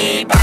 Bye.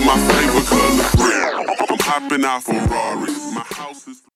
My favorite color red. I'm hopping out Ferrari. My house is